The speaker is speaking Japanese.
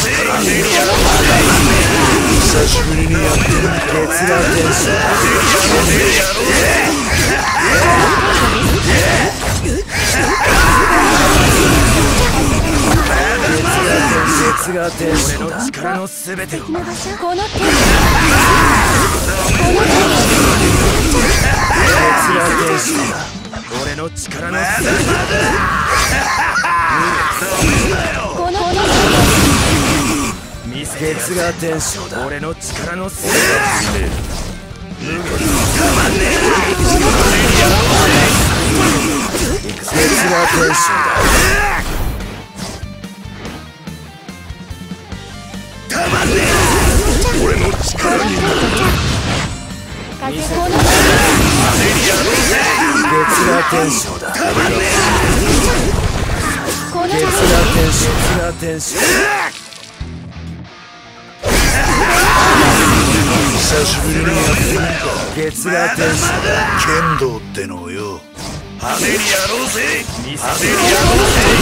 久しぶりにやってる月が天使月が天使俺の力の全てをこの手月が天使俺の力の全て見せてやる月が天使だ。俺の力の全月が天使だ俺の力に風この月が天使だ。この月が天使月が天使久しぶりにやってみるか月が天使。剣道ってのをよ。派手にやろうぜ。派手にやろうぜ。